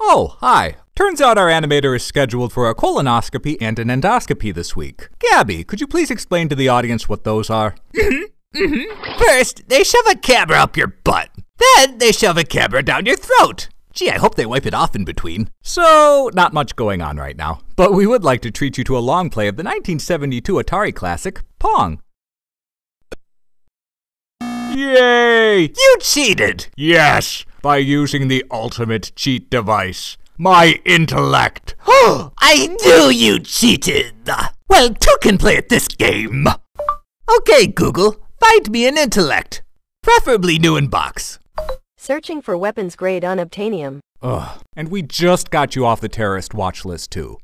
Oh, hi. Turns out our animator is scheduled for a colonoscopy and an endoscopy this week. Gabby, could you please explain to the audience what those are? Mm-hmm, mm-hmm. First, they shove a camera up your butt. Then they shove a camera down your throat. Gee, I hope they wipe it off in between. So, not much going on right now, but we would like to treat you to a long play of the 1972 Atari classic, Pong. Yay! You cheated! Yes, by using the ultimate cheat device, my intellect. Oh, I knew you cheated! Well, two can play at this game. Okay, Google, find me an intellect. Preferably new in box. Searching for weapons grade unobtainium. Ugh, and we just got you off the terrorist watch list too.